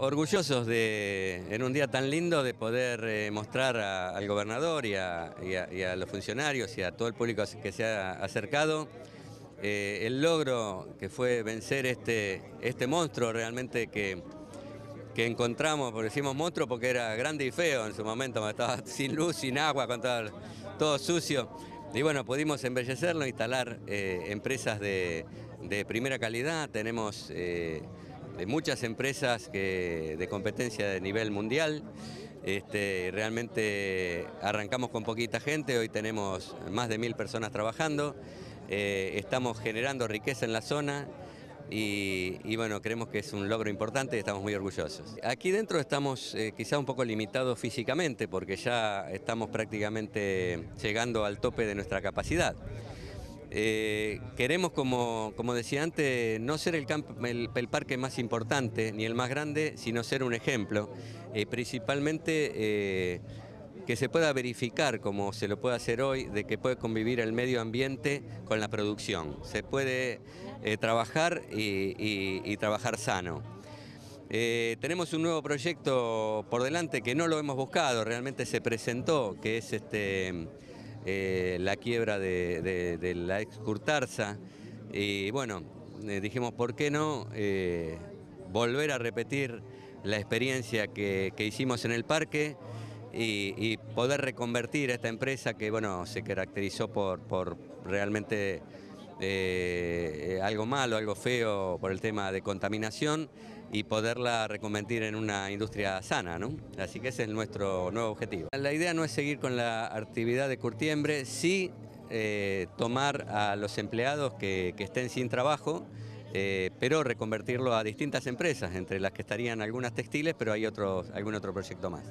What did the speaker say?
Orgullosos de, en un día tan lindo, de poder eh, mostrar al gobernador y a, los funcionarios y a todo el público que se ha acercado eh, el logro que fue vencer este, este monstruo realmente que, que encontramos, porque decimos monstruo porque era grande y feo en su momento, estaba sin luz, sin agua, con todo, todo sucio. Y bueno, pudimos embellecerlo, instalar eh, empresas de, de primera calidad, tenemos de muchas empresas que, de competencia de nivel mundial. Este, realmente arrancamos con poquita gente, hoy tenemos más de mil personas trabajando, eh, estamos generando riqueza en la zona y, bueno, creemos que es un logro importante y estamos muy orgullosos. Aquí dentro estamos eh, quizá un poco limitados físicamente porque ya estamos prácticamente llegando al tope de nuestra capacidad. Eh, queremos, como, como, decía antes, no ser el, parque más importante ni el más grande, sino ser un ejemplo, eh, principalmente eh, que se pueda verificar, como se lo puede hacer hoy, de que puede convivir el medio ambiente con la producción. Se puede eh, trabajar y, trabajar sano. Tenemos un nuevo proyecto por delante que no lo hemos buscado, realmente se presentó, que es este... Eh, la quiebra de, la ex Curtarza y bueno, eh, dijimos por qué no eh, volver a repetir la experiencia que, hicimos en el parque y, poder reconvertir esta empresa que bueno, se caracterizó por, por realmente eh, algo malo, algo feo por el tema de contaminación y poderla reconvertir en una industria sana. Así que ese es nuestro nuevo objetivo. La idea no es seguir con la actividad de curtiembre, sí eh, tomar a los empleados que, estén sin trabajo, eh, pero reconvertirlo a distintas empresas, entre las que estarían algunas textiles, pero hay algún otro proyecto más.